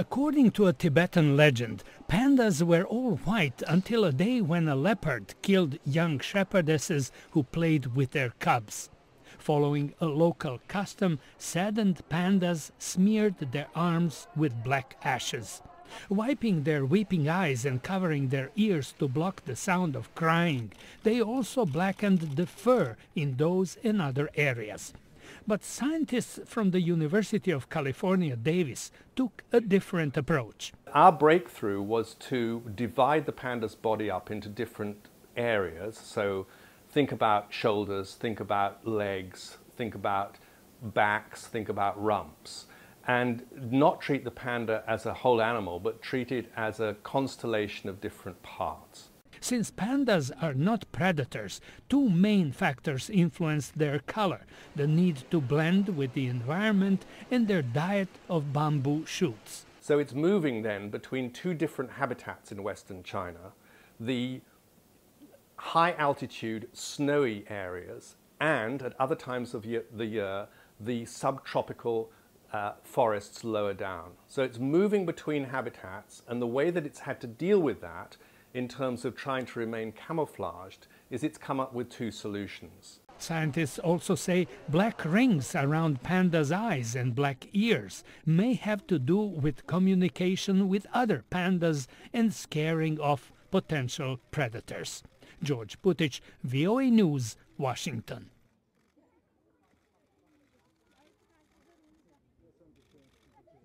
According to a Tibetan legend, pandas were all white until a day when a leopard killed young shepherdesses who played with their cubs. Following a local custom, saddened pandas smeared their arms with black ashes. Wiping their weeping eyes and covering their ears to block the sound of crying, they also blackened the fur in those and other areas. But scientists from the University of California, Davis, took a different approach. Our breakthrough was to divide the panda's body up into different areas. So think about shoulders, think about legs, think about backs, think about rumps and not treat the panda as a whole animal, but treat it as a constellation of different parts. Since pandas are not predators, two main factors influence their color, the need to blend with the environment and their diet of bamboo shoots. So it's moving then between two different habitats in western China, the high altitude snowy areas and at other times of the year the subtropical uh, forests lower down. So it's moving between habitats, and the way that it's had to deal with that in terms of trying to remain camouflaged is it's come up with two solutions. Scientists also say black rings around pandas' eyes and black ears may have to do with communication with other pandas and scaring off potential predators. George Putic, VOA News, Washington.